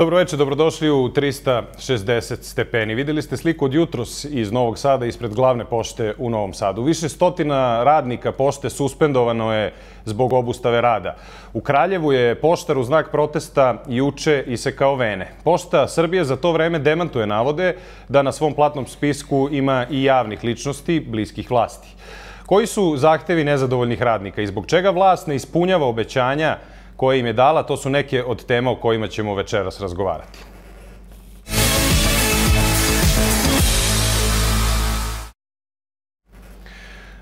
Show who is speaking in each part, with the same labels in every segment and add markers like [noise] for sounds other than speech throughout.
Speaker 1: Dobro večer, dobrodošli u 360 stepeni. Videli ste sliku od jutros iz Novog Sada ispred glavne pošte u Novom Sadu. Više stotina radnika pošte suspendovano je zbog obustave rada. U Kraljevu je poštar u znak protesta juče isekao vene. Pošta Srbije za to vreme demantuje navode da na svom platnom spisku ima i javnih ličnosti bliskih vlasti. Koji su zahtevi nezadovoljnih radnika i zbog čega vlast ne ispunjava obećanja koje im je dala, to su neke od tema o kojima ćemo večeras razgovarati.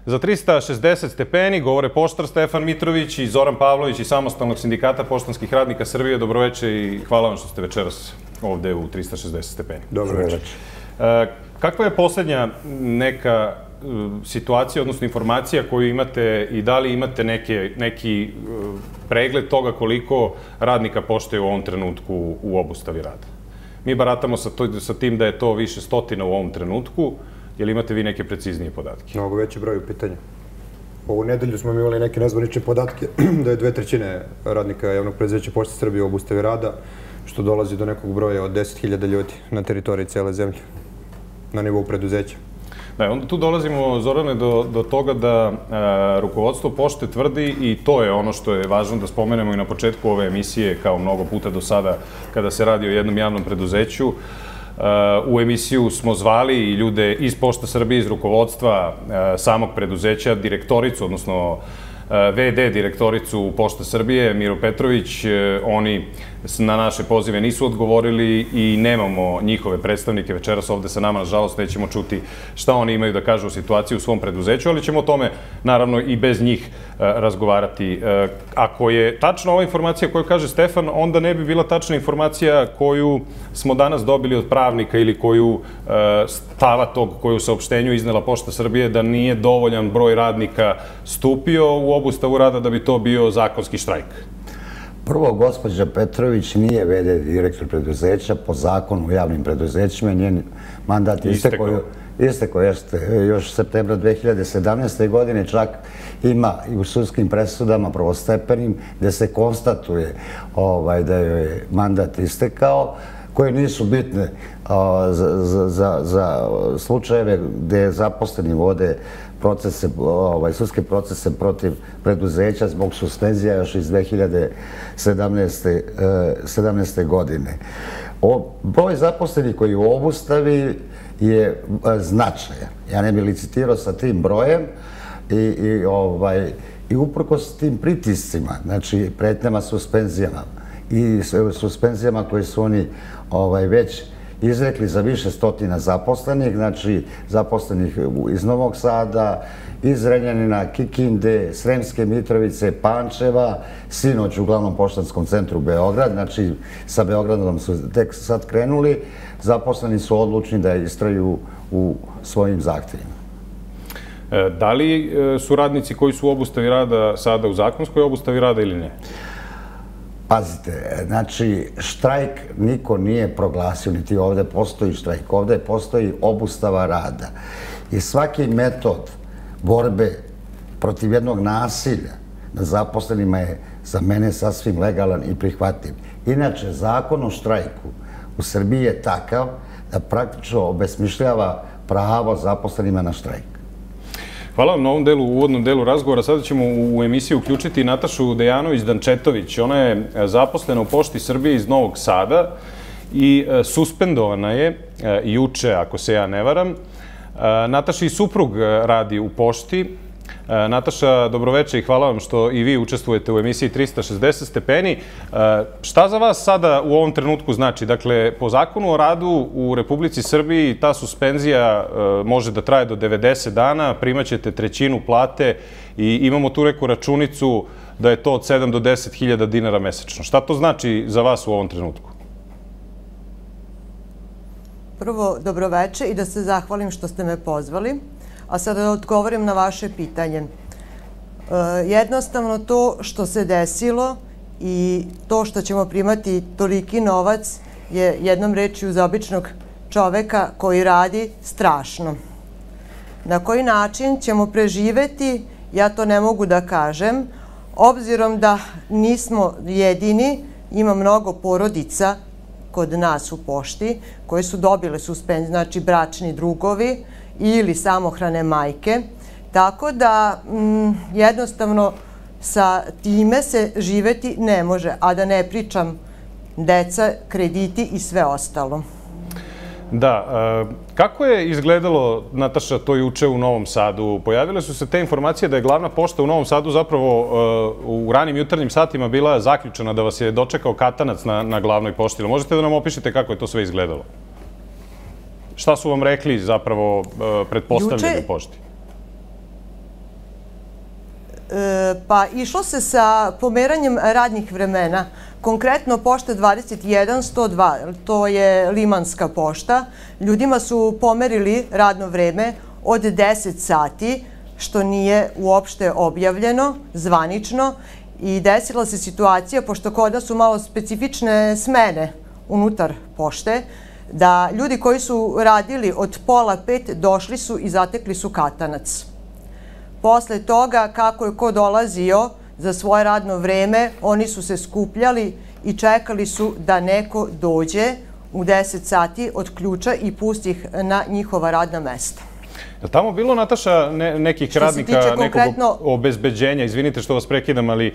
Speaker 1: Za 360 stepeni govore poštar Stefan Mitrović i Zoran Pavlović iz Samostalnog sindikata poštanskih radnika Srbije. Dobroveče i hvala vam što ste večeras ovde u 360 stepeni.
Speaker 2: Dobroveče.
Speaker 1: E, kakva je poslednja neka situacija, odnosno informacija koju imate i da li imate neke, neki e, pregled toga koliko radnika pošteje u ovom trenutku u obustavi rada. Mi baratamo sa, to, sa tim da je to više stotina u ovom trenutku. Je li imate vi neke preciznije podatke?
Speaker 2: Mnogo veći broj pitanju. Ovu nedelju smo imali neke nezvanične podatke [clears throat] da je dve trećine radnika javnog preduzeća Pošte Srbije u obustavi rada, što dolazi do nekog broja od 10.000 ljudi na teritoriji cele zemlje, na nivou preduzeća.
Speaker 1: Da, onda tu dolazimo, Zorane, do, do toga da e, rukovodstvo pošte tvrdi i to je ono što je važno da spomenemo i na početku ove emisije, kao mnogo puta do sada, kada se radi o jednom javnom preduzeću, e, u emisiju smo zvali i ljude iz Pošta Srbije, iz rukovodstva e, samog preduzeća, direktoricu, odnosno VD direktoricu Pošta Srbije, Miro Petrović. E, oni na naše pozive nisu odgovorili i nemamo njihove predstavnike večeras ovde sa nama. Nažalost, nećemo čuti šta oni imaju da kažu o situaciji u svom preduzeću, ali ćemo o tome, naravno, i bez njih razgovarati. E, ako je tačna ova informacija koju kaže Stefan, onda ne bi bila tačna informacija koju smo danas dobili od pravnika ili koju e, stava tog koju u saopštenju iznela Pošta Srbije da nije dovoljan broj radnika stupio u obustavu rada da bi to bio zakonski štrajk.
Speaker 3: Prvo, gospođa Petrović nije vede direktor preduzeća po zakonu u javnim preduzećima. Njen mandat istekao isteko još septembra 2017. godine, čak ima i u sudskim presudama prvostepenim gde se konstatuje ovaj, da je mandat istekao koje nisu bitne za, za, za, slučajeve gde zaposleni vode procese, ovaj, sudske procese protiv preduzeća zbog suspenzija još iz 2017. 17. godine. O, broj zaposlenih koji u obustavi je e, značajan. Ja ne bih licitirao sa tim brojem i, i, ovaj, i uprko s tim pritiscima, znači pretnjama suspenzijama i suspenzijama koje su oni ovaj, već izrekli za više stotina zaposlenih, znači zaposlenih iz Novog Sada, iz Renjanina, Kikinde, Sremske Mitrovice, Pančeva, sinoć u glavnom poštanskom centru Beograd, znači sa Beogradom su tek sad krenuli, zaposleni su odlučni da istraju u svojim zahtjevima.
Speaker 1: E, da li e, su radnici koji su u obustavi rada sada u zakonskoj obustavi rada ili ne?
Speaker 3: Pazite, znači, štrajk niko nije proglasio, niti ovde postoji štrajk, ovde postoji obustava rada. I svaki metod borbe protiv jednog nasilja na zaposlenima je za mene sasvim legalan i prihvatljiv. Inače, zakon o štrajku u Srbiji je takav da praktično obesmišljava pravo zaposlenima na štrajk.
Speaker 1: Hvala vam na ovom delu, uvodnom delu razgovora. Sada ćemo u emisiju uključiti Natašu Dejanović-Dančetović. Ona je e, zaposlena u Pošti Srbije iz Novog Sada i e, suspendovana je e, juče, ako se ja ne varam. Nataša i suprug radi u Pošti E, Nataša, dobroveče i hvala vam što i vi učestvujete u emisiji 360 stepeni. Šta za vas sada u ovom trenutku znači? Dakle, po zakonu o radu u Republici Srbiji ta suspenzija može da traje do 90 dana, primaćete trećinu plate i imamo tu neku računicu da je to od 7 do 10 hiljada dinara mesečno. Šta to znači za vas u ovom trenutku?
Speaker 4: Prvo, dobroveče i da se zahvalim što ste me pozvali. A sada da odgovorim na vaše pitanje. E, jednostavno to što se desilo i to što ćemo primati toliki novac je jednom reči uz običnog čoveka koji radi strašno. Na koji način ćemo preživeti, ja to ne mogu da kažem, obzirom da nismo jedini, ima mnogo porodica kod nas u pošti koje su dobile suspenziju, znači bračni drugovi ili samohrane majke. Tako da mm, jednostavno sa time se živeti ne može, a da ne pričam deca, krediti i sve ostalo.
Speaker 1: Da, e, kako je izgledalo, Nataša, to juče u Novom Sadu? Pojavile su se te informacije da je glavna pošta u Novom Sadu zapravo e, u ranim jutarnjim satima bila zaključena da vas je dočekao katanac na, na glavnoj pošti. Možete da nam opišete kako je to sve izgledalo? Šta su vam rekli zapravo e, pretpostavljeni
Speaker 4: Juče-
Speaker 1: pošti?
Speaker 4: E, pa išlo se sa pomeranjem radnih vremena. Konkretno pošta 21-102, to je limanska pošta. Ljudima su pomerili radno vreme od 10 sati, što nije uopšte objavljeno, zvanično. I desila se situacija, pošto kod nas su malo specifične smene unutar pošte, da ljudi koji su radili od pola pet došli su i zatekli su katanac. Posle toga, kako je ko dolazio za svoje radno vreme, oni su se skupljali i čekali su da neko dođe u 10 sati od ključa i pusti ih na njihova radna mesta.
Speaker 1: Je tamo bilo, Nataša, ne, nekih
Speaker 4: se
Speaker 1: radnika,
Speaker 4: tiče
Speaker 1: nekog
Speaker 4: konkretno-
Speaker 1: obezbeđenja? Izvinite što vas prekidam, ali e,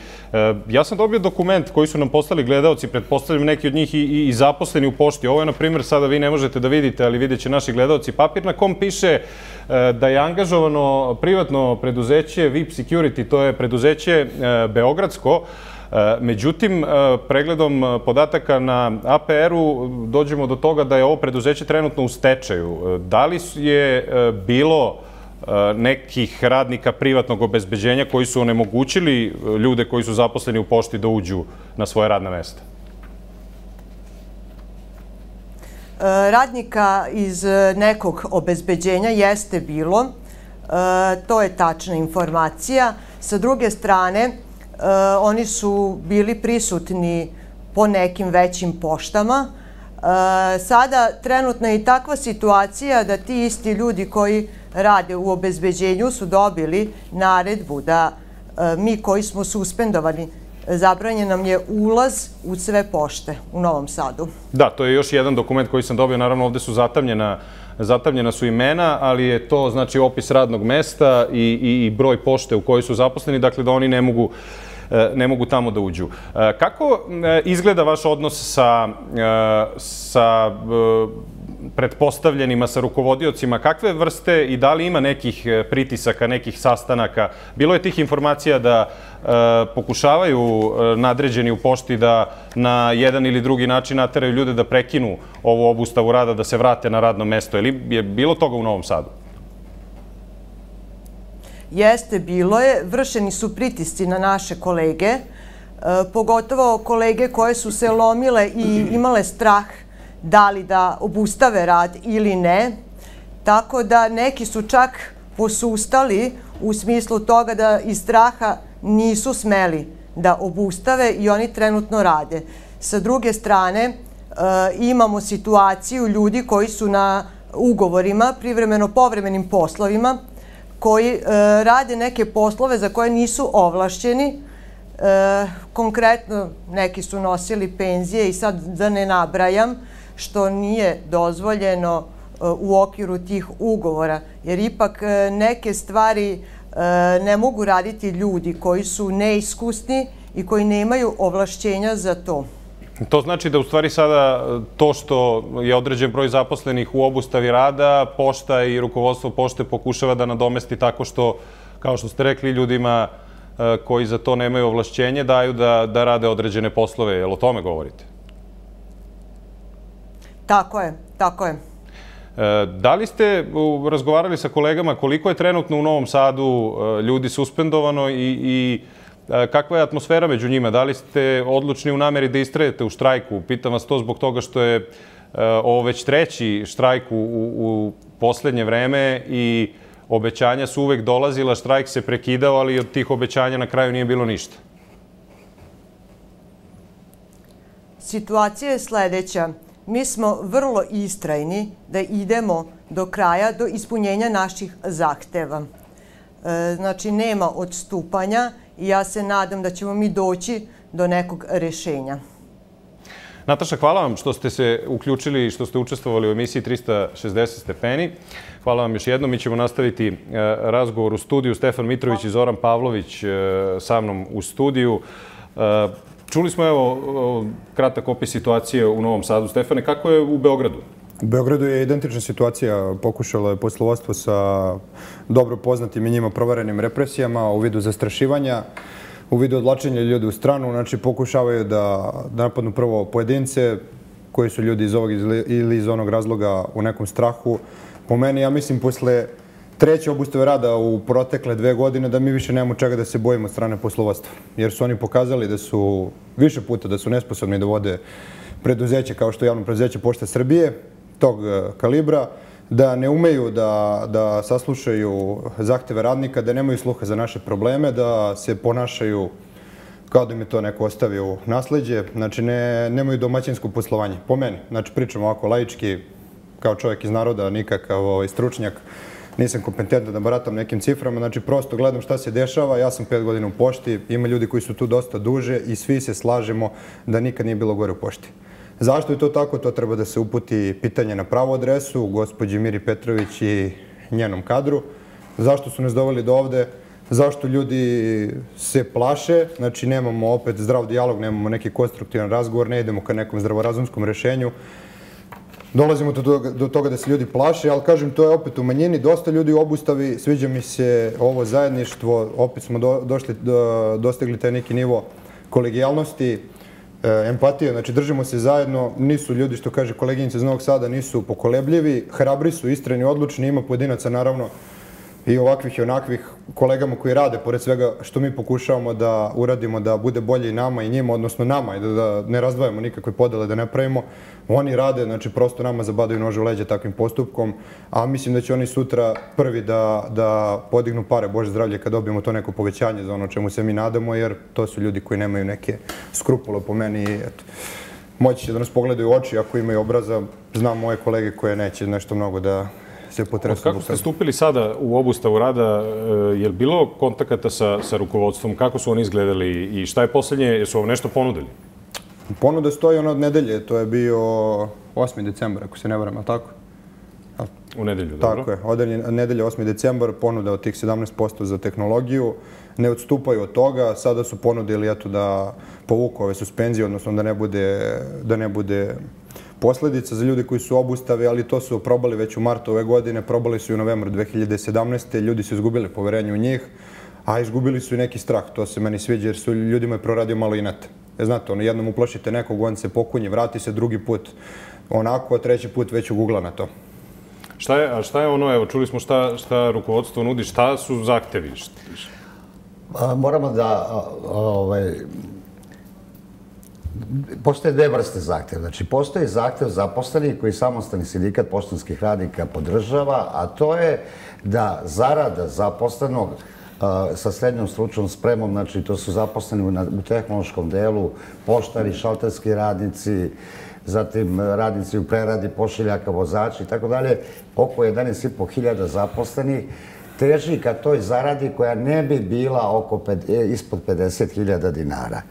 Speaker 1: ja sam dobio dokument koji su nam postali gledalci, pretpostavljam neki od njih i, i, i zaposleni u pošti. Ovo je, na primjer, sada vi ne možete da vidite, ali vidjet će naši gledalci papir na kom piše da je angažovano privatno preduzeće VIP Security, to je preduzeće e, Beogradsko, E, Međutim, e, pregledom e, podataka na APR-u dođemo do toga da je ovo preduzeće trenutno u stečaju. E, Da li je e, bilo e, nekih radnika privatnog obezbeđenja koji su onemogućili e, ljude koji su zaposleni u pošti da uđu na svoje radna mesta?
Speaker 4: E, radnika iz e, nekog obezbeđenja jeste bilo, E, to je tačna informacija. Sa druge strane, e, oni su bili prisutni po nekim većim poštama. E, Sada trenutno je i takva situacija da ti isti ljudi koji rade u obezbeđenju su dobili naredbu da e, mi koji smo suspendovani, zabranjen nam je ulaz u sve pošte u Novom Sadu.
Speaker 1: Da, to je još jedan dokument koji sam dobio. Naravno, ovde su zatamljena, zatamljena su imena, ali je to znači opis radnog mesta i, i, i broj pošte u kojoj su zaposleni, dakle da oni ne mogu e, ne mogu tamo da uđu. E, Kako e, izgleda vaš odnos sa, sa pretpostavljenima, sa rukovodiocima? Kakve vrste i da li ima nekih e, pritisaka, nekih sastanaka? Bilo je tih informacija da e, pokušavaju e, nadređeni u pošti da na jedan ili drugi način nateraju ljude da prekinu ovu obustavu rada, da se vrate na radno mesto. Ili je bilo toga u Novom Sadu?
Speaker 4: Jeste, bilo je. Vršeni su pritisci na naše kolege, pogotovo kolege koje su se lomile i imale strah da li da obustave rad ili ne. Tako da neki su čak posustali u smislu toga da iz straha nisu smeli da obustave i oni trenutno rade. Sa druge strane, e, imamo situaciju ljudi koji su na ugovorima, privremeno povremenim poslovima, koji e, rade neke poslove za koje nisu ovlašćeni. E, konkretno, neki su nosili penzije i sad da ne nabrajam, što nije dozvoljeno e, u okviru tih ugovora, jer ipak e, neke stvari e, ne mogu raditi ljudi koji su neiskusni i koji nemaju ovlašćenja za to.
Speaker 1: To znači da u stvari sada to što je određen broj zaposlenih u obustavi rada, pošta i rukovodstvo pošte pokušava da nadomesti tako što, kao što ste rekli, ljudima koji za to nemaju ovlašćenje daju da, da rade određene poslove. Jel o tome govorite?
Speaker 4: Tako je, tako je.
Speaker 1: E, Da li ste razgovarali sa kolegama koliko je trenutno u Novom Sadu e, ljudi suspendovano i, i e, kakva je atmosfera među njima? Da li ste odlučni u nameri da istrajete u štrajku? Pitam vas to zbog toga što je ovo već treći štrajk u, u poslednje vreme i obećanja su uvek dolazila, štrajk se prekidao, ali od tih obećanja na kraju nije bilo ništa.
Speaker 4: Situacija je sledeća. Mi smo vrlo istrajni da idemo do kraja, do ispunjenja naših zahteva. E, Znači, nema odstupanja i ja se nadam da ćemo mi doći do nekog rešenja.
Speaker 1: Nataša, hvala vam što ste se uključili i što ste učestvovali u emisiji 360 stepeni. Hvala vam još jednom. Mi ćemo nastaviti e, razgovor u studiju. Stefan Mitrović i Zoran Pavlović e, sa mnom u studiju. Čuli smo evo kratak opis situacije u Novom Sadu. Stefane, kako je u Beogradu?
Speaker 2: U Beogradu je identična situacija. Pokušalo je poslovodstvo sa dobro poznatim i njima proverenim represijama u vidu zastrašivanja u vidu odlačenja ljudi u stranu, znači pokušavaju da, da napadnu prvo pojedince koji su ljudi iz ovog ili iz onog razloga u nekom strahu. Po meni, ja mislim, posle treće obustave rada u protekle dve godine da mi više nemamo čega da se bojimo od strane poslovodstva. Jer su oni pokazali da su više puta da su nesposobni da vode preduzeće kao što je javno preduzeće Pošta Srbije, tog eh, kalibra da ne umeju da, da saslušaju zahteve radnika, da nemaju sluha za naše probleme, da se ponašaju kao da mi to neko ostavio u nasledđe. Znači, ne, nemaju domaćinsko poslovanje. Po meni. Znači, pričam ovako lajički, kao čovjek iz naroda, nikakav ovaj, stručnjak. Nisam kompetentan da baratam nekim ciframa. Znači, prosto gledam šta se dešava. Ja sam pet godina u pošti, ima ljudi koji su tu dosta duže i svi se slažemo da nikad nije bilo gore u pošti. Zašto je to tako? To treba da se uputi pitanje na pravu adresu, gospođi Miri Petrović i njenom kadru. Zašto su nas doveli do ovde? Zašto ljudi se plaše? Znači, nemamo opet zdrav dijalog, nemamo neki konstruktivan razgovor, ne idemo ka nekom zdravorazumskom rešenju. Dolazimo do toga, do toga da se ljudi plaše, ali kažem, to je opet u manjini. Dosta ljudi u obustavi, sviđa mi se ovo zajedništvo, opet smo do, došli, do, dostigli taj neki nivo kolegijalnosti, E, empatija, znači držimo se zajedno, nisu ljudi što kaže koleginica iz Novog Sada, nisu pokolebljivi, hrabri su, istreni, odlučni, ima pojedinaca naravno i ovakvih i onakvih kolegama koji rade, pored svega što mi pokušavamo da uradimo da bude bolje i nama i njima, odnosno nama i da, da ne razdvajamo nikakve podele, da ne pravimo. Oni rade, znači prosto nama zabadaju nože u leđe takvim postupkom, a mislim da će oni sutra prvi da, da podignu pare, Bože zdravlje, kad dobijemo to neko povećanje za ono čemu se mi nadamo, jer to su ljudi koji nemaju neke skrupule po meni eto. Moći će da nas pogledaju u oči ako imaju obraza. Znam moje kolege koje neće nešto mnogo da se potresu.
Speaker 1: Kako ste stupili sada u obustavu rada, e, je li bilo kontakata sa, sa rukovodstvom? Kako su oni izgledali i šta je poslednje? Jesu vam nešto ponudili?
Speaker 2: Ponuda stoji ono od nedelje, to je bio 8. decembar, ako se ne varam, ali tako?
Speaker 1: U nedelju, dobro.
Speaker 2: Tako je, od nedelje 8. decembar, ponuda od tih 17% za tehnologiju, ne odstupaju od toga, sada su ponudili eto da povuku ove suspenzije, odnosno da ne bude, da ne bude posledica za ljude koji su obustave, ali to su probali već u martu ove godine, probali su i u novembru 2017. Ljudi su izgubili poverenje u njih, a izgubili su i neki strah. To se meni sviđa jer su ljudima je proradio malo inat. E, znate, ono, jednom uplašite nekog, on se pokunje, vrati se drugi put onako, a treći put već ugugla na to.
Speaker 1: Šta je, a šta je ono, evo, čuli smo šta, šta rukovodstvo nudi, šta su zahtevi?
Speaker 3: Moramo da ovaj, Postoje dve vrste zahtjeva. Znači, postoji zahtjev zaposlenih koji samostalni sindikat poštanskih radnika podržava, a to je da zarada zaposlenog sa srednjom stručnom spremom, znači to su zaposleni u tehnološkom delu, poštari, šalterski radnici, zatim radnici u preradi, pošiljaka, vozači i tako dalje, oko 11,5 hiljada zaposlenih, teži ka toj zaradi koja ne bi bila oko, e, ispod 50 hiljada dinara.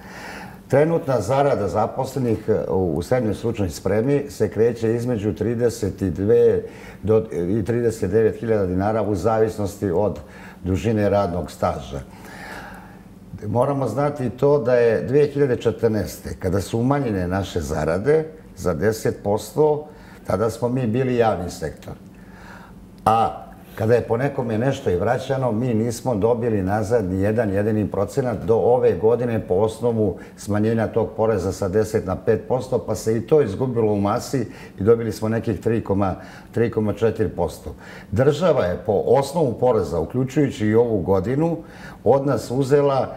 Speaker 3: Trenutna zarada zaposlenih e, u srednjoj stručnoj spremi se kreće između 32 do, i 39 hiljada dinara u zavisnosti od dužine radnog staža. Moramo znati to da je 2014. kada su umanjene naše zarade za 10%, tada smo mi bili javni sektor. A kada je po nekome nešto i vraćano, mi nismo dobili nazad ni jedan jedini procenat do ove godine po osnovu smanjenja tog poreza sa 10 na 5%, pa se i to izgubilo u masi i dobili smo nekih 3,4%. Država je po osnovu poreza, uključujući i ovu godinu, od nas uzela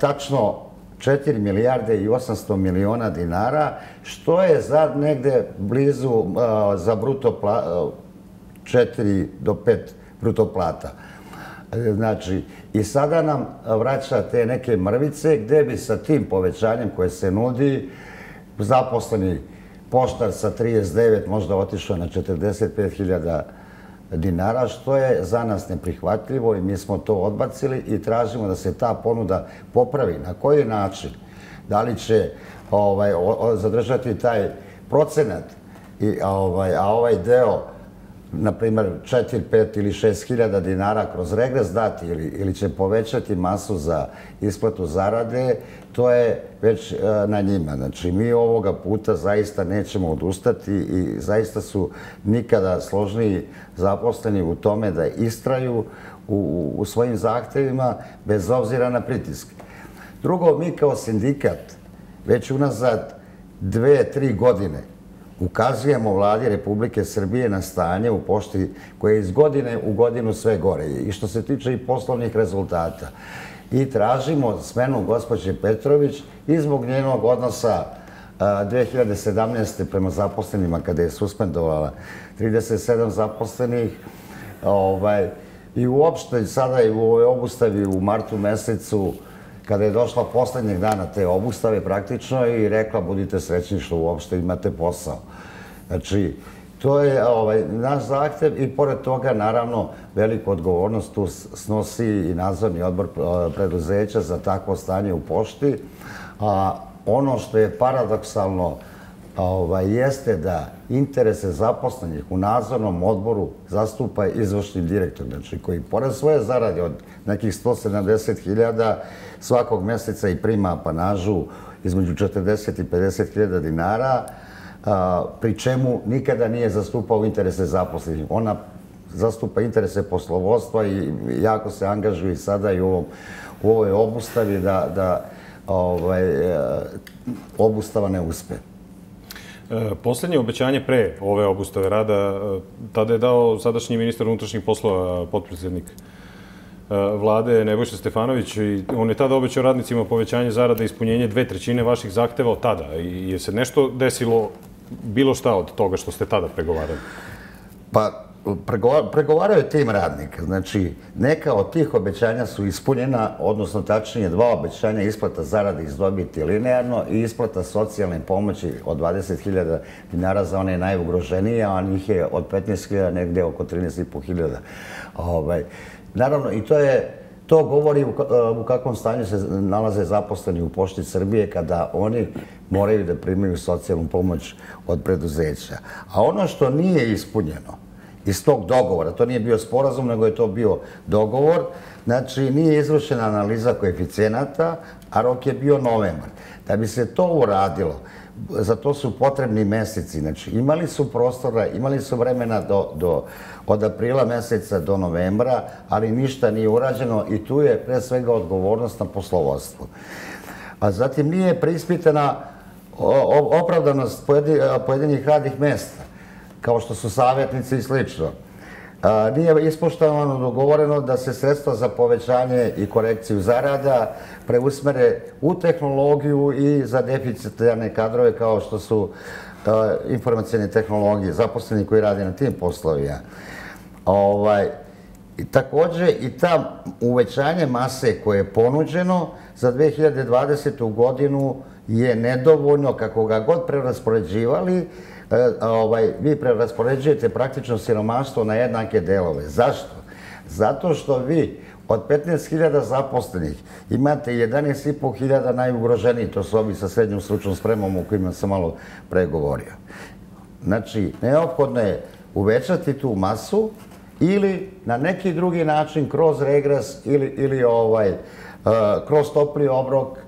Speaker 3: tačno 4 milijarde i 800 miliona dinara, što je za negde blizu za bruto 4 do 5 bruto plata. E, znači, i sada nam vraća te neke mrvice gde bi sa tim povećanjem koje se nudi zaposleni poštar sa 39 možda otišao na 45.000 dinara, što je za nas neprihvatljivo i mi smo to odbacili i tražimo da se ta ponuda popravi. Na koji način? da li će ovaj, zadržati taj procenat, I, ovaj, a ovaj deo na primjer 4, 5 ili 6 hiljada dinara kroz regres dati ili, ili će povećati masu za isplatu zarade, to je već e, na njima. Znači, mi ovoga puta zaista nećemo odustati i zaista su nikada složniji zaposleni u tome da istraju u, u svojim zahtevima bez obzira na pritiske. Drugo, mi kao sindikat već unazad dve, tri godine ukazujemo vladi Republike Srbije na stanje u pošti koje je iz godine u godinu sve gore i što se tiče i poslovnih rezultata. I tražimo smenu gospođe Petrović i zbog njenog odnosa 2017. prema zaposlenima kada je suspendovala 37 zaposlenih ovaj, i uopšte sada i u ovoj obustavi u martu mesecu kada je došla poslednjeg dana te obustave praktično i rekla budite srećni što uopšte imate posao. Znači, to je ovaj, naš zahtev i pored toga, naravno, veliku odgovornost tu snosi i nadzorni odbor preduzeća za takvo stanje u pošti. A ono što je paradoksalno ovaj, jeste da interese zaposlenih u nadzornom odboru zastupa izvršni direktor, znači koji pored svoje zarade od nekih 170.000 svakog meseca i prima apanažu između 40 i 50.000 dinara, pri čemu nikada nije zastupao interese zaposlenih. Ona zastupa interese poslovodstva i jako se angažuje sada i u, u ovoj obustavi da, da ovaj, e, obustava ne uspe.
Speaker 1: E, poslednje obećanje pre ove obustave rada, e, tada je dao sadašnji ministar unutrašnjih poslova, potpredsjednik vlade Nebojša Stefanović i on je tada obećao radnicima povećanje zarada i ispunjenje dve trećine vaših zahteva od tada. I je se nešto desilo, bilo šta od toga što ste tada pregovarali?
Speaker 3: Pa, pregovarao je tim radnika. Znači, neka od tih obećanja su ispunjena, odnosno tačnije dva obećanja isplata zarade iz dobiti linearno i isplata socijalne pomoći od 20.000 dinara za one najugroženije, a njih je od 15.000 negde oko 13.500. Ovaj, naravno, i to je To govori u kakvom stanju se nalaze zaposleni u Pošti Srbije kada oni moraju da primaju socijalnu pomoć od preduzeća. A ono što nije ispunjeno, iz tog dogovora. To nije bio sporazum, nego je to bio dogovor. Znači, nije izvršena analiza koeficijenata, a rok je bio novembar. Da bi se to uradilo, za to su potrebni meseci. Znači, imali su prostora, imali su vremena do, do, od aprila meseca do novembra, ali ništa nije urađeno i tu je pre svega odgovornost na poslovodstvu. A zatim nije preispitana opravdanost pojedinih radnih mesta kao što su savjetnici i slično. Nije ispoštovano dogovoreno da se sredstva za povećanje i korekciju zarada preusmere u tehnologiju i za deficitarne kadrove kao što su informacijne tehnologije, zaposleni koji rade na tim poslovima. Ovaj, I takođe i ta uvećanje mase koje je ponuđeno za 2020. godinu je nedovoljno kako ga god preraspoređivali, ovaj, vi preraspoređujete praktično siromaštvo na jednake delove. Zašto? Zato što vi od 15.000 zaposlenih imate 11.500 najugroženiji, to su ovi sa srednjom stručnom spremom u kojima sam malo pregovorio. Znači, neophodno je uvećati tu masu ili na neki drugi način kroz regres ili, ili ovaj, uh, kroz topli obrok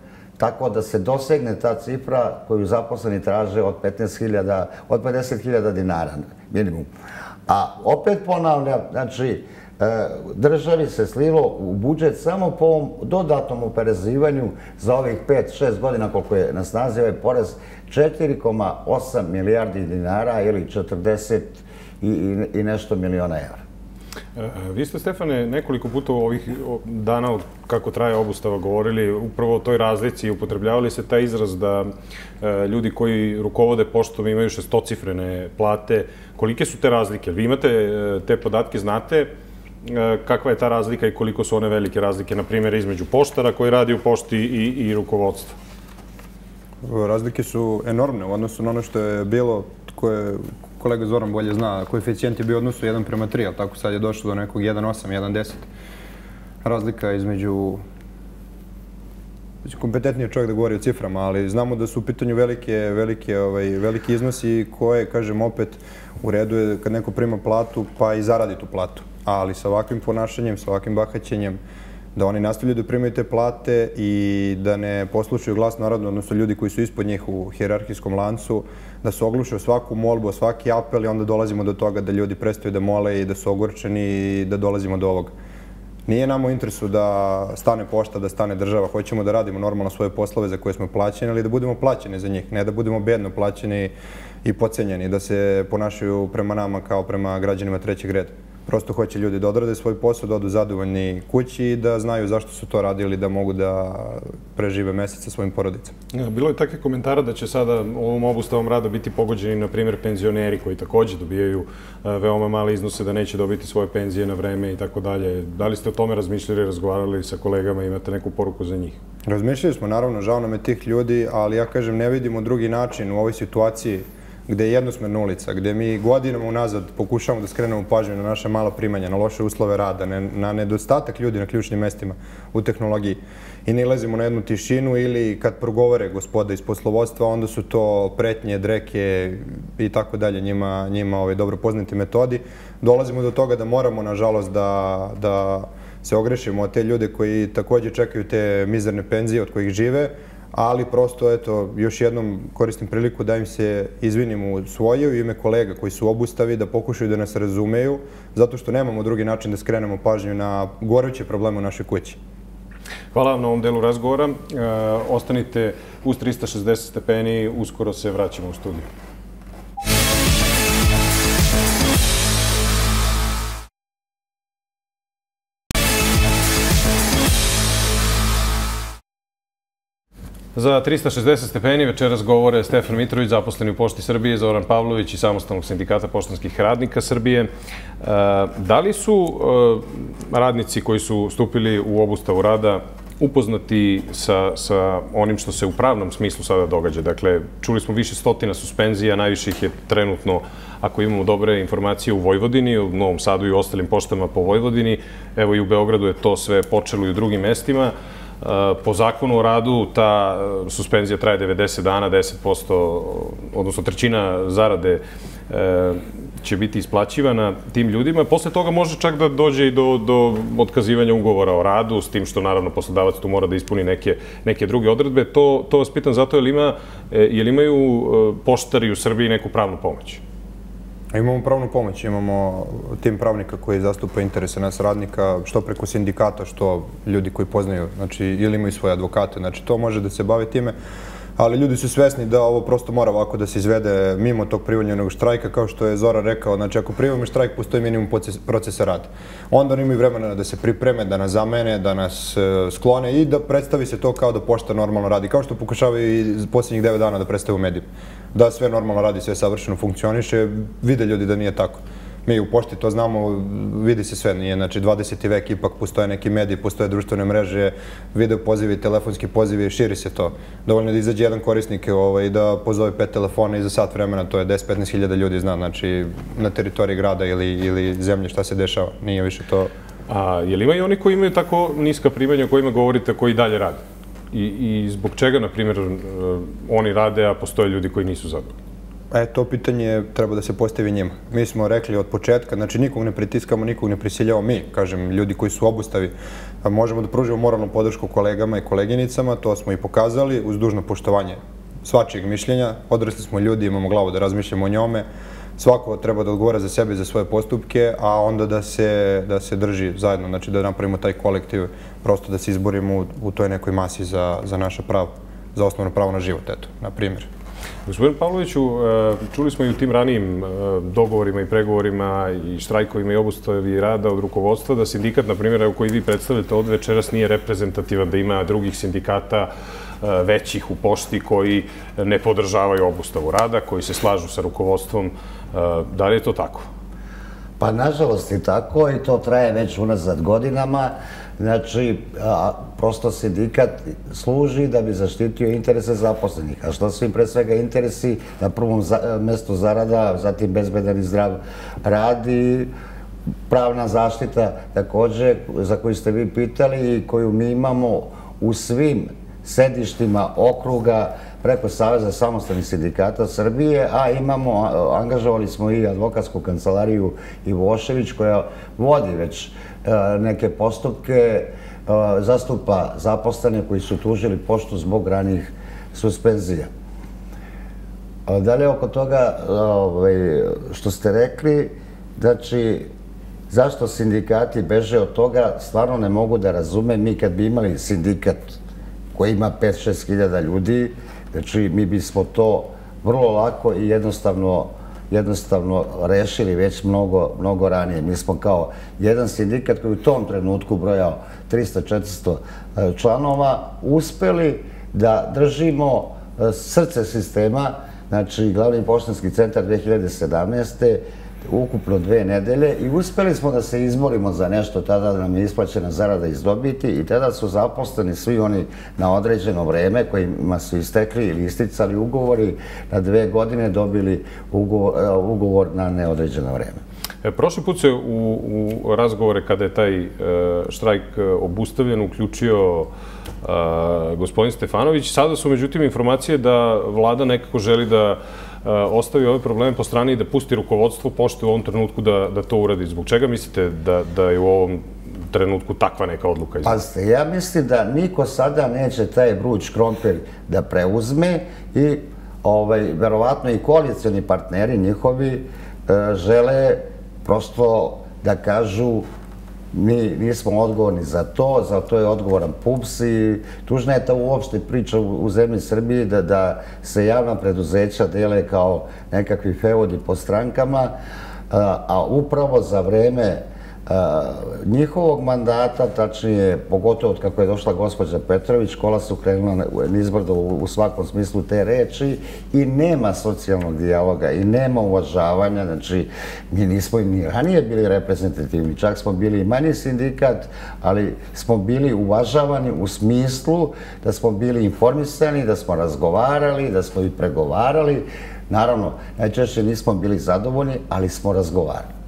Speaker 3: tako da se dosegne ta cifra koju zaposleni traže od 15.000, od 50.000 dinara minimum. A opet ponavljam, znači, e, državi se slilo u budžet samo po ovom dodatnom operezivanju za ovih 5-6 godina koliko je na snazi ovaj porez 4,8 milijardi dinara ili 40 i, i, i nešto miliona evra.
Speaker 1: E, vi ste, Stefane, nekoliko puta u ovih dana od kako traje obustava govorili upravo o toj razlici i upotrebljavali se taj izraz da e, ljudi koji rukovode poštom imaju šestocifrene plate. Kolike su te razlike? Vi imate e, te podatke, znate kakva je ta razlika i koliko su one velike razlike, na primjer, između poštara koji radi u pošti i, i rukovodstva?
Speaker 2: Razlike su enormne u odnosu na ono što je bilo, koje, kolega Zoran bolje zna, koeficijent je bio odnosu 1 prema 3, ali tako sad je došlo do nekog 1,8, 1,10. Razlika između kompetentniji čovjek da govori o ciframa, ali znamo da su u pitanju velike, velike, ovaj, veliki iznosi koje, kažem, opet u redu je kad neko prima platu pa i zaradi tu platu. Ali sa ovakvim ponašanjem, sa ovakvim bahaćenjem, da oni nastavljaju da primaju te plate i da ne poslušaju glas narodno, odnosno ljudi koji su ispod njih u hjerarhijskom lancu, da se ogluše o svaku molbu, svaki apel i onda dolazimo do toga da ljudi prestaju da mole i da su ogorčeni i da dolazimo do ovog. Nije nam u interesu da stane pošta, da stane država. Hoćemo da radimo normalno svoje poslove za koje smo plaćeni, ali da budemo plaćeni za njih, ne da budemo bedno plaćeni i pocenjeni, da se ponašaju prema nama kao prema građanima trećeg reda. Prosto hoće ljudi da odrade svoj posao, da odu zadovoljni kući i da znaju zašto su to radili, da mogu da prežive mesec sa svojim porodicama.
Speaker 1: Bilo je takve komentara da će sada ovom obustavom rada biti pogođeni, na primjer, penzioneri koji takođe dobijaju e, veoma male iznose da neće dobiti svoje penzije na vreme i tako dalje. Da li ste o tome razmišljali, razgovarali sa kolegama, imate neku poruku za njih?
Speaker 2: Razmišljali smo, naravno, žao nam je tih ljudi, ali ja kažem, ne vidimo drugi način u ovoj situaciji gde je jednosmerna ulica, gde mi godinama unazad pokušavamo da skrenemo pažnju na naše mala primanja, na loše uslove rada, na nedostatak ljudi na ključnim mestima u tehnologiji i ne ilazimo na jednu tišinu ili kad progovore gospoda iz poslovodstva, onda su to pretnje, dreke i tako dalje njima, njima ovaj, dobro poznati metodi. Dolazimo do toga da moramo, nažalost, da, da se ogrešimo od te ljude koji takođe čekaju te mizerne penzije od kojih žive, ali prosto, eto, još jednom koristim priliku da im se izvinim u svoje u ime kolega koji su obustavi, da pokušaju da nas razumeju, zato što nemamo drugi način da skrenemo pažnju na goreće probleme u našoj kući.
Speaker 1: Hvala vam na ovom delu razgovora. E, ostanite uz 360 stepeni, uskoro se vraćamo u studiju. Za 360 stepeni večeras govore Stefan Mitrović, zaposleni u Pošti Srbije, Zoran Pavlović i Samostalnog sindikata poštanskih radnika Srbije. E, da li su e, radnici koji su stupili u obustavu rada upoznati sa, sa onim što se u pravnom smislu sada događa? Dakle, čuli smo više stotina suspenzija, najviše ih je trenutno, ako imamo dobre informacije, u Vojvodini, u Novom Sadu i u ostalim poštama po Vojvodini. Evo i u Beogradu je to sve počelo i u drugim mestima. Po zakonu o radu ta e, suspenzija traje 90 dana, 10%, odnosno trećina zarade e, će biti isplaćivana tim ljudima. Posle toga može čak da dođe i do, do otkazivanja ugovora o radu, s tim što naravno poslodavac tu mora da ispuni neke, neke druge odredbe. To, to vas pitam zato, je li, ima, je li imaju poštari u Srbiji neku pravnu pomoć?
Speaker 2: Imamo pravnu pomoć, imamo tim pravnika koji zastupa interese nas radnika, što preko sindikata, što ljudi koji poznaju, znači, ili imaju svoje advokate, znači, to može da se bavi time ali ljudi su svesni da ovo prosto mora ovako da se izvede mimo tog privoljenog štrajka, kao što je Zora rekao, znači ako privoljeni štrajk postoji minimum procesa rada. Onda oni imaju vremena da se pripreme, da nas zamene, da nas e, sklone i da predstavi se to kao da pošta normalno radi, kao što pokušavaju i posljednjih 9 dana da predstavu u medijima. Da sve normalno radi, sve savršeno funkcioniše, vide ljudi da nije tako mi u pošti to znamo, vidi se sve, nije, znači 20. vek ipak postoje neki mediji, postoje društvene mreže, video pozivi, telefonski pozivi, širi se to. Dovoljno da izađe jedan korisnik ovaj, da pozove pet telefona i za sat vremena, to je 10-15 hiljada ljudi zna, znači na teritoriji grada ili, ili zemlje šta se dešava, nije više to...
Speaker 1: A je li ima i oni koji imaju tako niska primanja o kojima govorite, koji dalje rade? I, i zbog čega, na primjer, eh, oni rade, a postoje ljudi koji nisu zadovoljni?
Speaker 2: E, to pitanje treba da se postavi njima. Mi smo rekli od početka, znači nikog ne pritiskamo, nikog ne prisiljamo mi, kažem, ljudi koji su obustavi, možemo da pružimo moralnu podršku kolegama i koleginicama, to smo i pokazali, uz dužno poštovanje svačijeg mišljenja. Odrasli smo ljudi, imamo glavu da razmišljamo o njome, svako treba da odgovara za sebe i za svoje postupke, a onda da se, da se drži zajedno, znači da napravimo taj kolektiv, prosto da se izborimo u, u toj nekoj masi za, za naše pravo, za osnovno pravo na život, eto, na primjer.
Speaker 1: Gospodin Pavloviću, e, čuli smo i u tim ranijim e, dogovorima i pregovorima i štrajkovima i obustavi rada od rukovodstva da sindikat, na primjer, koji vi predstavljate od večeras nije reprezentativan, da ima drugih sindikata e, većih u pošti koji ne podržavaju obustavu rada, koji se slažu sa rukovodstvom. Da li je to tako?
Speaker 3: Pa, nažalost, je tako i to traje već unazad godinama. Znači, prosto sindikat služi da bi zaštitio interese zaposlenih. A što su im pre svega interesi na prvom mestu zarada, zatim bezbedan i zdrav rad i pravna zaštita takođe za koju ste vi pitali i koju mi imamo u svim sedištima okruga preko Saveza samostalnih sindikata Srbije, a imamo, angažovali smo i advokatsku kancelariju Ivošević koja vodi već e, neke postupke, e, zastupa zaposlene koji su tužili poštu zbog ranijih suspenzija. Dalje oko toga ovaj, što ste rekli, znači, zašto sindikati beže od toga, stvarno ne mogu da razume. Mi kad bi imali sindikat koji ima 5-6 hiljada ljudi, znači mi bismo to vrlo lako i jednostavno jednostavno rešili već mnogo, mnogo ranije. Mi smo kao jedan sindikat koji u tom trenutku brojao 300-400 e, članova uspeli da držimo e, srce sistema, znači glavni poštanski centar 2017 ukupno dve nedelje i uspeli smo da se izborimo za nešto tada da nam je isplaćena zarada iz dobiti i tada su zaposleni svi oni na određeno vreme kojima su istekli ili isticali ugovori na dve godine dobili ugovor, e, ugovor na neodređeno vreme.
Speaker 1: E, prošli put se u, u razgovore kada je taj e, štrajk e, obustavljen uključio gospodin Stefanović. Sada su međutim informacije da vlada nekako želi da ostavi ove probleme po strani i da pusti rukovodstvo pošte u ovom trenutku da, da to uradi. Zbog čega mislite da, da je u ovom trenutku takva neka odluka
Speaker 3: izgleda? Pazite, ja mislim da niko sada neće taj vruć krompir da preuzme i ovaj, verovatno i koalicijani partneri njihovi e, žele prosto da kažu mi nismo odgovorni za to, za to je odgovoran PUPS i tužna je ta uopšte priča u, zemlji Srbiji da, da se javna preduzeća dele kao nekakvi feodi po strankama, a, a upravo za vreme njihovog mandata, tačnije, pogotovo od kako je došla gospođa Petrović, škola su krenula nizbrdo u svakom smislu te reči i nema socijalnog dijaloga i nema uvažavanja, znači mi nismo ni ranije bili reprezentativni, čak smo bili i manji sindikat, ali smo bili uvažavani u smislu da smo bili informisani, da smo razgovarali, da smo i pregovarali, Naravno, najčešće nismo bili zadovoljni, ali smo razgovarali.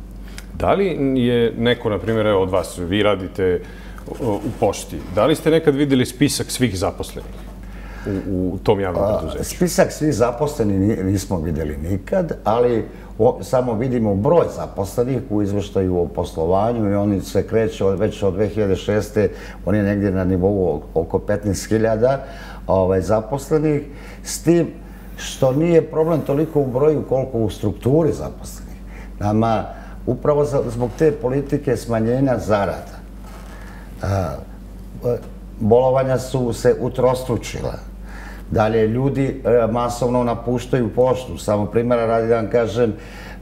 Speaker 1: Da li je neko, na primjer, od vas, vi radite u pošti, da li ste nekad videli spisak svih zaposlenih u, u tom javnom preduzeću?
Speaker 3: Spisak svih zaposlenih nismo videli nikad, ali samo vidimo broj zaposlenih u izveštaju o poslovanju i oni se kreće već od 2006. On je negdje na nivou oko 15.000 ovaj, zaposlenih, s tim što nije problem toliko u broju koliko u strukturi zaposlenih. Nama upravo zbog te politike smanjenja zarada. Bolovanja su se utrostručila. Dalje, ljudi e, masovno napuštaju poštu. Samo primjera radi da vam kažem,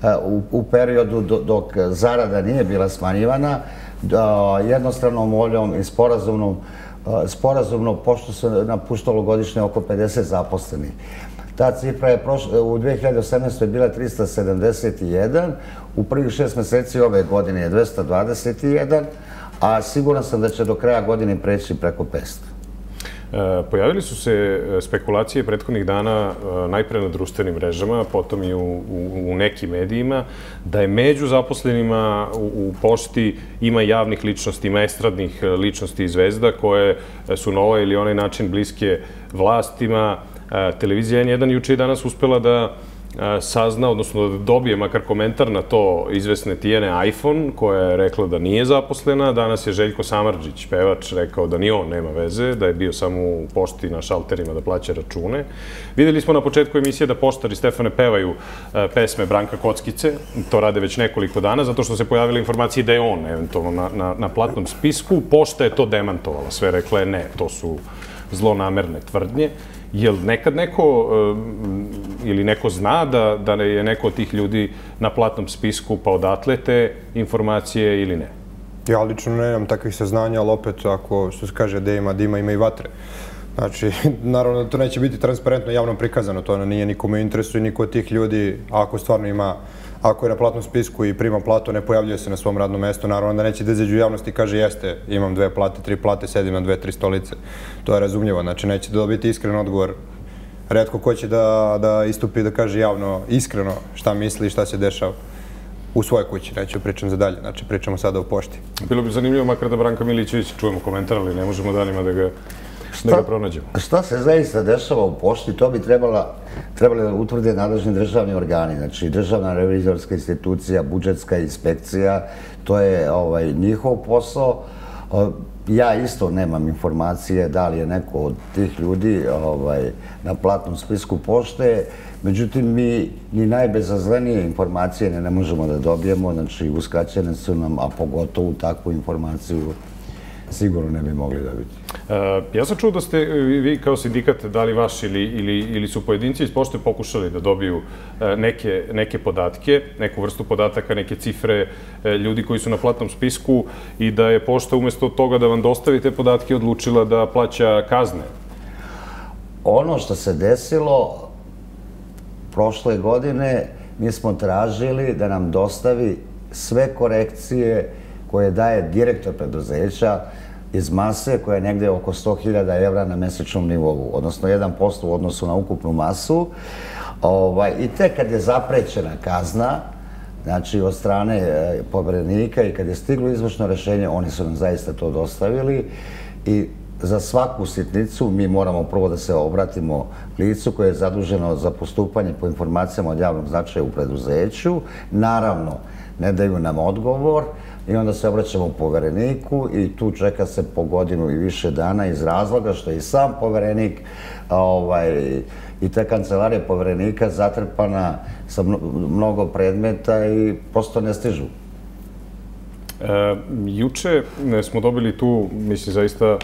Speaker 3: e, u, periodu dok zarada nije bila smanjivana, jednostranom voljom i sporazumnom sporazumno pošto se napuštalo godišnje oko 50 zaposlenih. Ta cifra je u 2018. bila 371, u prvih šest meseci ove godine je 221, a siguran sam da će do kraja godine preći preko 500.
Speaker 1: E, pojavili su se e, spekulacije prethodnih dana e, najpre na društvenim mrežama, potom i u, nekim medijima, da je među zaposlenima u, u pošti ima javnih ličnosti, ima estradnih ličnosti i zvezda koje su na ovaj ili onaj način bliske vlastima, Televizija N1 juče i danas uspela da sazna, odnosno da dobije makar komentar na to izvesne Tijene iPhone, koja je rekla da nije zaposlena. Danas je Željko Samarđić, pevač, rekao da ni on nema veze, da je bio samo u pošti na šalterima da plaća račune. Videli smo na početku emisije da poštari Stefane pevaju pesme Branka Kockice. To rade već nekoliko dana, zato što se pojavila informacija da je on eventualno na, na, na platnom spisku. Pošta je to demantovala. Sve rekla je ne, to su zlonamerne tvrdnje. Jel nekad neko ili neko zna da, da je neko od tih ljudi na platnom spisku pa odatle te informacije ili ne?
Speaker 2: Ja lično nemam takvih saznanja, ali opet ako, se kaže, da ima dima, ima i vatre. Znači, [laughs] naravno da to neće biti transparentno javno prikazano, to nije nikome interesu i niko od tih ljudi, ako stvarno ima ako je na platnom spisku i prima platu, ne pojavljuje se na svom radnom mestu, naravno da neće da izađe u javnost i kaže jeste, imam dve plate, tri plate, sedim na dve, tri stolice. To je razumljivo, znači neće da dobiti iskren odgovor. Redko ko će da, da istupi da kaže javno, iskreno šta misli i šta se dešava u svojoj kući, neću da pričam za dalje, znači pričamo sada o pošti.
Speaker 1: Bilo bi zanimljivo makar da Branka Milićević čujemo komentar, ali ne možemo danima da ga da ga pronađemo.
Speaker 3: Šta se zaista dešava u pošti, to bi trebala, trebali da utvrde nadležni državni organi, znači državna revizorska institucija, budžetska inspekcija, to je ovaj, njihov posao. Ja isto nemam informacije da li je neko od tih ljudi ovaj, na platnom spisku pošte, međutim mi ni najbezazlenije informacije ne, ne možemo da dobijemo, znači uskraćene su nam, a pogotovo takvu informaciju sigurno ne bi mogli dobiti.
Speaker 1: Uh, ja sam čuo da ste vi kao sindikat dali vaš ili, ili, ili su pojedinci iz pošte pokušali da dobiju uh, neke, neke podatke, neku vrstu podataka, neke cifre uh, ljudi koji su na platnom spisku i da je pošta umesto toga da vam dostavi te podatke odlučila da plaća kazne.
Speaker 3: Ono što se desilo prošle godine, mi smo tražili da nam dostavi sve korekcije koje daje direktor preduzeća iz mase koja je negde oko 100.000 evra na mesečnom nivou, odnosno 1% u odnosu na ukupnu masu. Ovaj, I tek kad je zaprećena kazna, znači od strane e, poverenika i kad je stiglo izvršno rešenje, oni su nam zaista to dostavili i za svaku sitnicu mi moramo prvo da se obratimo licu koje je zaduženo za postupanje po informacijama od javnog značaja u preduzeću. Naravno, ne daju nam odgovor i onda se obraćamo povereniku i tu čeka se po godinu i više dana iz razloga što i sam poverenik ovaj, i ta kancelarija poverenika zatrpana sa mnogo predmeta i prosto ne stižu.
Speaker 1: E, juče smo dobili tu, mislim, zaista e,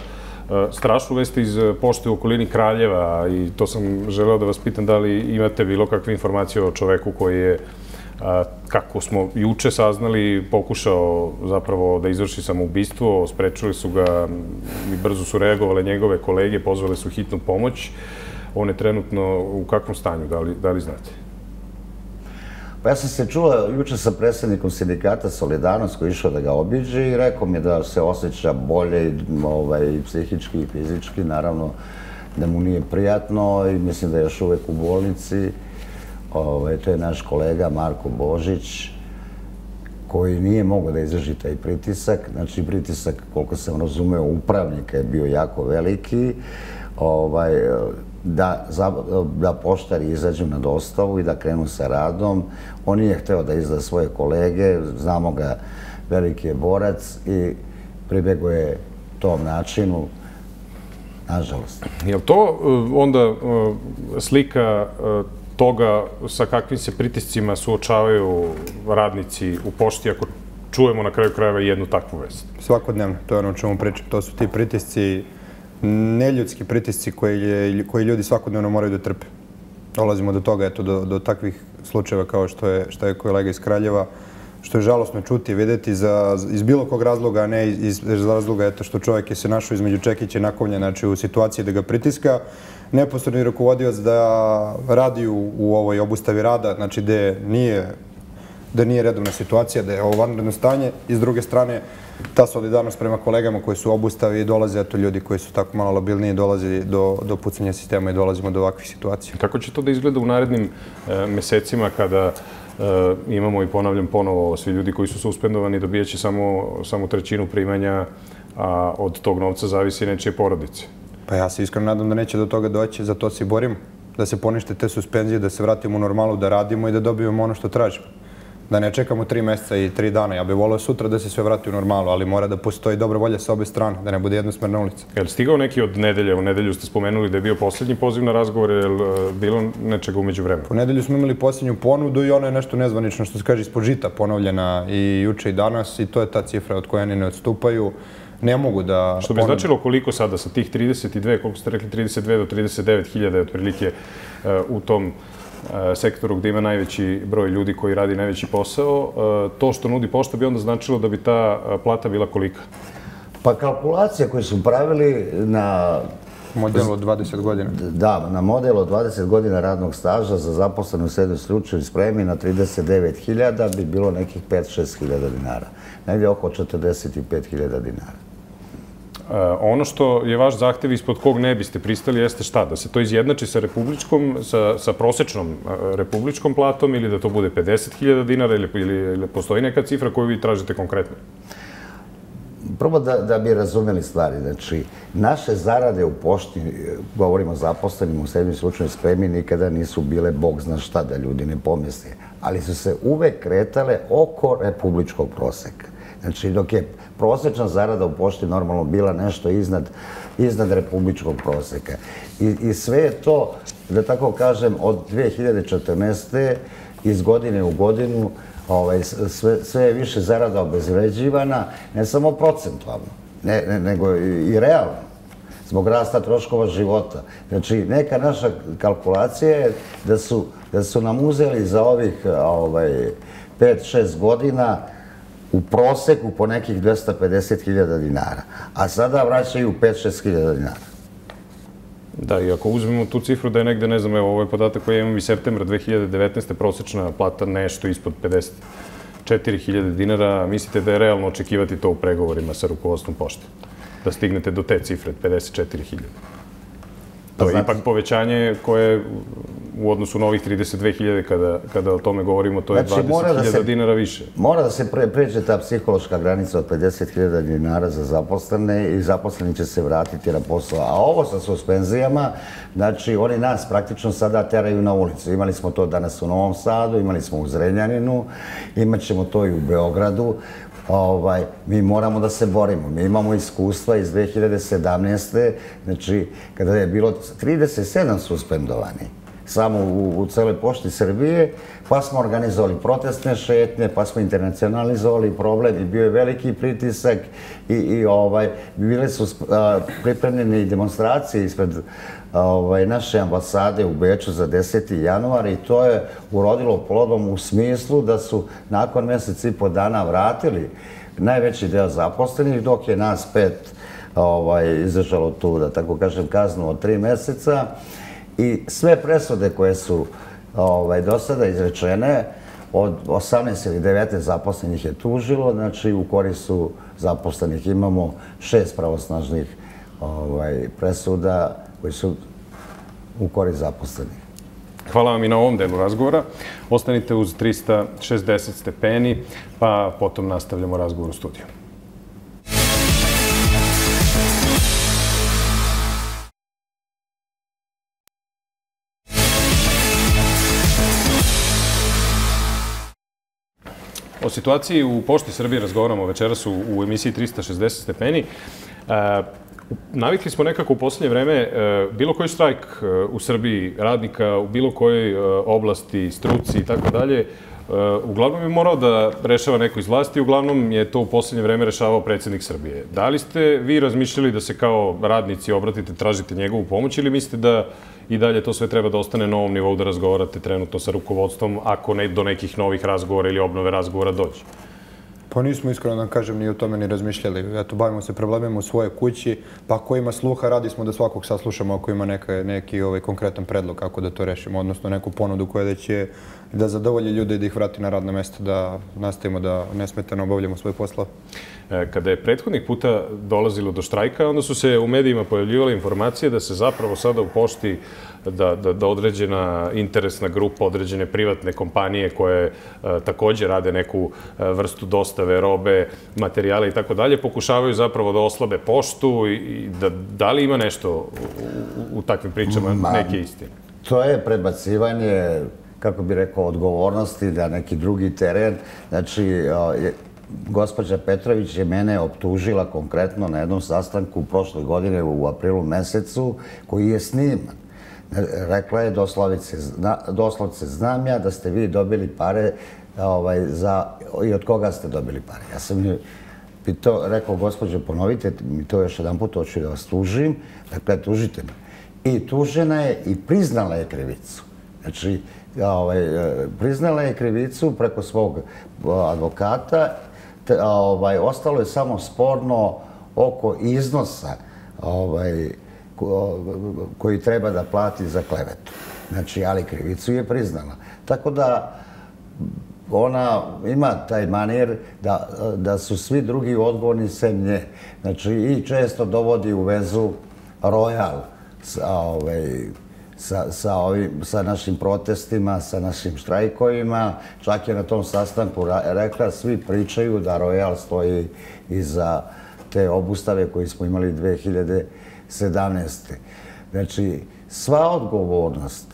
Speaker 1: strašnu vest iz pošte u okolini Kraljeva i to sam želeo da vas pitam da li imate bilo kakve informacije o čoveku koji je kako smo juče saznali, pokušao zapravo da izvrši samoubistvo, sprečili su ga i brzo su reagovale njegove kolege, pozvali su hitnu pomoć. On je trenutno u kakvom stanju, da li, da li znate?
Speaker 3: Pa ja sam se čula juče sa predsednikom sindikata Solidarnost koji je išao da ga obiđe i rekao mi da se osjeća bolje ovaj, psihički i fizički, naravno da mu nije prijatno i mislim da je još uvek u bolnici. Ovaj, to je naš kolega Marko Božić, koji nije mogao da izdrži taj pritisak. Znači, pritisak, koliko sam razumeo, upravnika je bio jako veliki. Ovaj, da, da poštari izađu na dostavu i da krenu sa radom. On nije hteo da izda svoje kolege, znamo ga, veliki je borac i pribego je tom načinu, nažalost.
Speaker 1: Je li to eh, onda eh, slika eh, toga sa kakvim se pritiscima suočavaju radnici u pošti ako čujemo na kraju krajeva jednu takvu vest?
Speaker 2: Svakodnevno, to je ono o čemu pričam. To su ti pritisci, neljudski pritisci koji, koji ljudi svakodnevno moraju da trpe. Dolazimo do toga, eto, do, do takvih slučajeva kao što je, što je kolega iz Kraljeva, što je žalostno čuti i videti za, iz bilo kog razloga, a ne iz, razloga eto, što čovjek je se našao između čekića i nakovnja, znači u situaciji da ga pritiska neposredni rukovodioc da radi u, u ovoj obustavi rada, znači gde nije da nije redovna situacija, da je ovo vanredno stanje i s druge strane ta solidarnost prema kolegama koji su obustavi i dolaze eto ljudi koji su tako malo labilniji dolaze do, do pucanja sistema i dolazimo do ovakvih situacija.
Speaker 1: Kako će to da izgleda u narednim e, mesecima kada e, imamo i ponavljam ponovo svi ljudi koji su suspendovani dobijaće samo, samo trećinu primanja, a od tog novca zavisi nečije porodice?
Speaker 2: Pa ja se iskreno nadam da neće do toga doći, za to se i borimo. Da se ponište te suspenzije, da se vratimo u normalu, da radimo i da dobijemo ono što tražimo. Da ne čekamo tri meseca i tri dana. Ja bih volio sutra da se sve vrati u normalu, ali mora da postoji dobra volja sa obe strane, da ne bude jednosmerna ulica.
Speaker 1: Je li stigao neki od nedelje? U nedelju ste spomenuli da je bio poslednji poziv na razgovor, je li e, bilo nečega umeđu vremenu?
Speaker 2: U nedelju smo imali poslednju ponudu i ona je nešto nezvanično, što se kaže, ispod žita ponovljena i juče i danas i to je ta cifra od koje oni ne odstupaju ne mogu da...
Speaker 1: Što bi značilo koliko sada sa tih 32, koliko ste rekli, 32 do 39 hiljada otprilike uh, u tom uh, sektoru gde ima najveći broj ljudi koji radi najveći posao, uh, to što nudi pošta bi onda značilo da bi ta plata bila kolika?
Speaker 3: Pa kalkulacija koju su pravili na
Speaker 2: Model od 20 godina.
Speaker 3: Da, na model od 20 godina radnog staža za zaposlenu u srednjoj stručnoj spremi na 39.000 bi bilo nekih 5-6 hiljada dinara. Negdje oko 45.000 dinara.
Speaker 1: Uh, ono što je vaš zahtev ispod kog ne biste pristali jeste šta? Da se to izjednači sa republičkom, sa, sa prosečnom uh, republičkom platom ili da to bude 50.000 dinara ili, ili, ili postoji neka cifra koju vi tražite konkretno?
Speaker 3: prvo da, da bi razumeli stvari, znači, naše zarade u pošti, govorimo zaposlenim u srednjoj slučajnoj spremi, nikada nisu bile bog zna šta da ljudi ne pomisle, ali su se uvek kretale oko republičkog proseka. Znači, dok je prosečna zarada u pošti normalno bila nešto iznad, iznad republičkog proseka. I, I sve je to, da tako kažem, od 2014. iz godine u godinu ovaj, sve, sve je više zarada obezvređivana, ne samo procentualno, ne, ne, nego i, realno zbog rasta troškova života. Znači, neka naša kalkulacija je da su, da su nam uzeli za ovih ovaj, 5-6 godina u proseku po nekih 250.000 dinara, a sada vraćaju 5-6 hiljada dinara.
Speaker 1: Da, i ako uzmemo tu cifru da je negde, ne znam, evo, ovo je podatak koji imam iz septembra 2019. prosečna plata nešto ispod 54.000 dinara, mislite da je realno očekivati to u pregovorima sa rukovodstvom pošte? Da stignete do te cifre, 54.000? To je ipak povećanje koje u odnosu na ovih 32.000 kada, kada o tome govorimo, to je znači, 20.000 da dinara više.
Speaker 3: Mora da se pre, pređe ta psihološka granica od 50.000 dinara za zaposlene i zaposleni će se vratiti na posao. A ovo sa suspenzijama, znači oni nas praktično sada teraju na ulicu. Imali smo to danas u Novom Sadu, imali smo u Zrenjaninu, imat ćemo to i u Beogradu ovaj, mi moramo da se borimo. Mi imamo iskustva iz 2017. Znači, kada je bilo 37 suspendovani samo u, u celoj pošti Srbije, pa smo organizovali protestne šetnje, pa smo internacionalizovali problem i bio je veliki pritisak i, i ovaj, bile su a, pripremljene i demonstracije ispred ovaj, naše ambasade u Beču za 10. januar i to je urodilo plodom u smislu da su nakon mesec i po dana vratili najveći deo zaposlenih, dok je nas pet ovaj, izdržalo tu, da tako kažem, kaznu od tri meseca. I sve presude koje su ovaj, do sada izrečene, od 18 ili 19 zaposlenih je tužilo, znači u korisu zaposlenih imamo šest pravosnažnih ovaj, presuda koji su u korist zaposlenih.
Speaker 1: Hvala vam i na ovom delu razgovora. Ostanite uz 360 stepeni, pa potom nastavljamo razgovor u studiju. O situaciji u Pošti Srbije razgovaramo večeras u, u emisiji 360 stepeni. E, navikli smo nekako u poslednje vreme e, bilo koji štrajk e, u Srbiji radnika u bilo kojoj e, oblasti, struci i tako dalje, uglavnom je morao da rešava neko iz vlasti, uglavnom je to u poslednje vreme rešavao predsednik Srbije. Da li ste vi razmišljali da se kao radnici obratite, tražite njegovu pomoć ili mislite da i dalje to sve treba da ostane na ovom nivou da razgovarate trenutno sa rukovodstvom ako ne do nekih novih razgovora ili obnove razgovora dođe?
Speaker 2: Pa nismo iskreno da kažem ni o tome ni razmišljali. Eto, bavimo se problemima u svojoj kući, pa ako ima sluha, radi smo da svakog saslušamo ako ima neka, neki ovaj, konkretan predlog kako da to rešimo, odnosno neku ponudu koja da će da zadovolji ljude i da ih vrati na radno mesto, da nastavimo da nesmetano obavljamo svoj posao.
Speaker 1: E, kada je prethodnih puta dolazilo do štrajka, onda su se u medijima pojavljivale informacije da se zapravo sada u pošti da, da, da određena interesna grupa, određene privatne kompanije koje a, e, takođe rade neku a, e, vrstu dostave robe, materijala i tako dalje, pokušavaju zapravo da oslabe poštu i, i da, da li ima nešto u, u, u takvim pričama Ma, neke istine?
Speaker 3: To je prebacivanje kako bi rekao, odgovornosti da neki drugi teren. Znači, gospođa Petrović je mene optužila konkretno na jednom sastanku prošle godine u aprilu mesecu, koji je sniman. Rekla je doslovice, doslovce znam ja da ste vi dobili pare ovaj, za, i od koga ste dobili pare. Ja sam je pitao, rekao, gospođo, ponovite mi to još jedan put, hoću da vas tužim. Dakle, tužite me. I tužena je i priznala je krivicu. Znači, ovaj, priznala je krivicu preko svog advokata te, ovaj, ostalo je samo sporno oko iznosa ovaj, ko, koji treba da plati za klevetu. Znači, ali krivicu je priznala. Tako da, ona ima taj manir da, da su svi drugi odgovorni sem nje. Znači, i često dovodi u vezu Royal, sa, ovaj, sa, sa, ovim, sa našim protestima, sa našim štrajkovima. Čak je na tom sastanku rekla, svi pričaju da Royal stoji iza te obustave koje smo imali 2017. Znači, sva odgovornost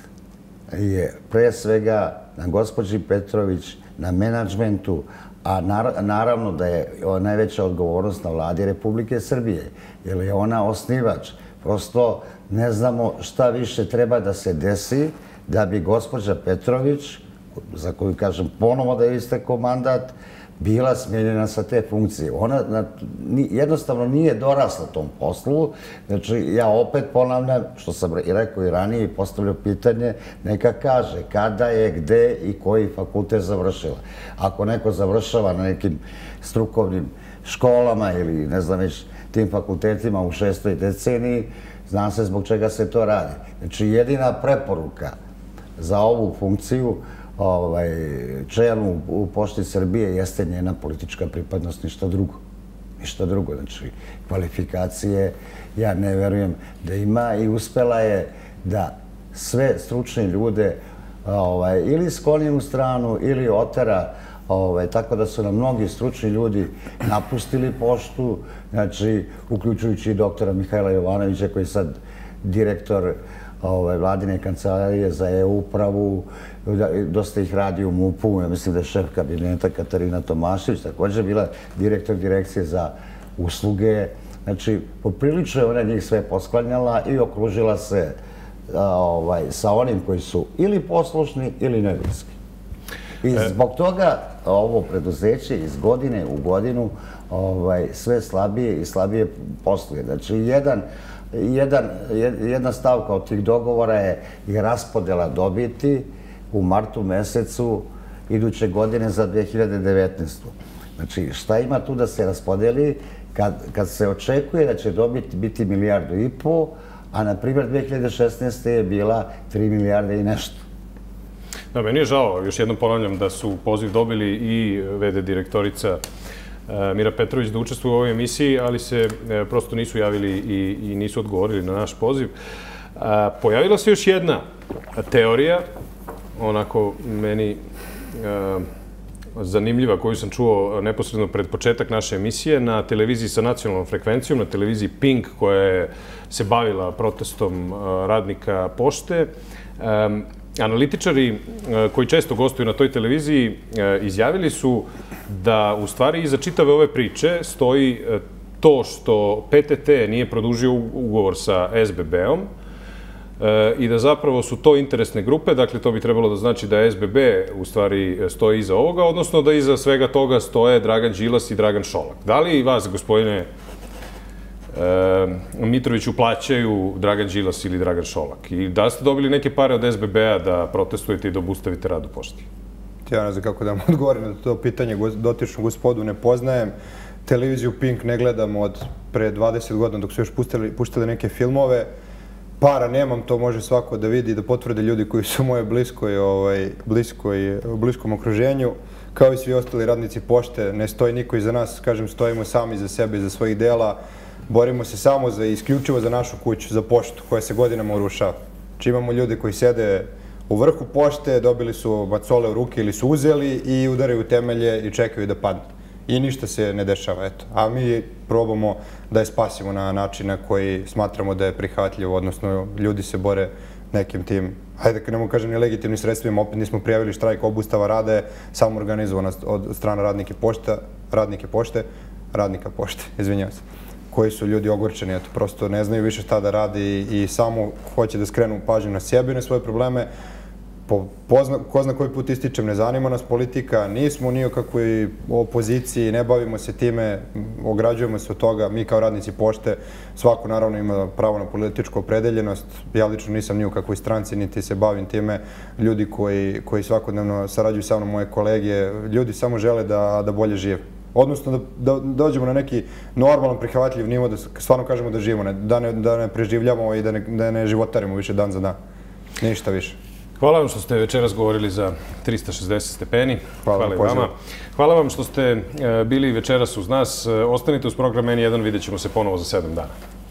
Speaker 3: je pre svega na gospođi Petrović, na menadžmentu, a naravno da je najveća odgovornost na vladi Republike Srbije, jer je ona osnivač. Prosto ne znamo šta više treba da se desi da bi gospođa Petrović, za koju kažem ponovo da je istekao mandat, bila smijenjena sa te funkcije. Ona jednostavno nije dorasla tom poslu. Znači, ja opet ponavljam, što sam i rekao i ranije i postavljao pitanje, neka kaže kada je, gde i koji fakultet završila. Ako neko završava na nekim strukovnim školama ili ne znam već tim fakultetima u šestoj deceniji, zna se zbog čega se to radi. Znači, jedina preporuka za ovu funkciju ovaj, čelnu u Pošti Srbije jeste njena politička pripadnost, ništa drugo. Ništa drugo. Znači, kvalifikacije, ja ne verujem da ima i uspela je da sve stručne ljude ovaj, ili skloni u stranu ili otera Tako da su nam mnogi stručni ljudi napustili poštu, znači, uključujući i doktora Mihajla Jovanovića, koji je sad direktor ovaj, vladine kancelarije za e-upravu, dosta ih radi u MUP-u, ja mislim da je šef kabineta Katarina Tomašević, također bila direktor direkcije za usluge. Znači, poprilično je ona njih sve posklanjala i okružila se ovaj, sa onim koji su ili poslušni ili nevinski. I e. zbog toga ovo preduzeće iz godine u godinu ovaj, sve slabije i slabije posluje. Znači, jedan jedan, jedna stavka od tih dogovora je i raspodela dobiti u martu mesecu iduće godine za 2019. Znači, šta ima tu da se raspodeli kad, kad se očekuje da će dobiti biti milijardu i po, a na primjer 2016. je bila 3 milijarde i nešto.
Speaker 1: Da, meni je žao, još jednom ponavljam, da su poziv dobili i VD direktorica E, Mira Petrović da učestvuje u ovoj emisiji, ali se e, prosto nisu javili i, i nisu odgovorili na naš poziv. E, pojavila se još jedna teorija, onako meni zanimljiva, koju sam čuo neposredno pred početak naše emisije na televiziji sa nacionalnom frekvencijom, na televiziji Pink, koja je se bavila protestom radnika pošte. Analitičari e, koji često gostuju na toj televiziji e, izjavili su da u stvari iza čitave ove priče stoji e, to što PTT nije produžio ugovor sa SBB-om i da zapravo su to interesne grupe, dakle to bi trebalo da znači da SBB u stvari stoji iza ovoga, odnosno da iza svega toga stoje Dragan Đilas i Dragan Šolak. Da li vas, gospodine Mitroviću plaćaju Dragan Đilas ili Dragan Šolak. I da ste dobili neke pare od SBB-a da protestujete i da obustavite rad u pošti?
Speaker 2: Ja ne znam kako da vam [laughs] odgovorim na to pitanje. Dotičnu gospodu ne poznajem. Televiziju Pink ne gledam od pre 20 godina dok su još puštali neke filmove. Para nemam, to može svako da vidi, da potvrde ljudi koji su u moje bliskoj, ovaj, bliskoj, bliskom okruženju. Kao i svi ostali radnici pošte, ne stoji niko iza nas, kažem, stojimo sami za sebe i za svojih dela borimo se samo za isključivo za našu kuću, za poštu koja se godinama urušava. Znači imamo ljude koji sede u vrhu pošte, dobili su macole u ruke ili su uzeli i udaraju u temelje i čekaju da padnu. I ništa se ne dešava, eto. A mi probamo da je spasimo na način na koji smatramo da je prihvatljivo, odnosno ljudi se bore nekim tim, hajde da ne mogu kažem ni legitimnim sredstvima, opet nismo prijavili štrajk obustava rade, samo organizovana od strana radnike pošte, radnike pošte, radnika pošte, [laughs] izvinjavam se koji su ljudi ogorčeni, eto, prosto ne znaju više šta da radi i, samo hoće da skrenu pažnju na sebe i na svoje probleme. Po, pozna, ko zna koji put ističem, ne zanima nas politika, nismo ni o kakvoj opoziciji, ne bavimo se time, ograđujemo se od toga, mi kao radnici pošte, svako naravno ima pravo na političku opredeljenost, ja lično nisam ni u kakvoj stranci, niti se bavim time, ljudi koji, koji svakodnevno sarađuju sa mnom, moje kolege, ljudi samo žele da, da bolje žive. Odnosno da, da dođemo na neki normalan, prihvatljiv nivo, da stvarno kažemo da živimo, ne, da, ne, da ne preživljamo i da ne, da ne životarimo više dan za dan. Ništa više.
Speaker 1: Hvala vam što ste večeras govorili za 360 stepeni. Hvala, Hvala vama. Hvala vam što ste e, bili večeras uz nas. E, ostanite uz program N1, vidjet ćemo se ponovo za 7 dana.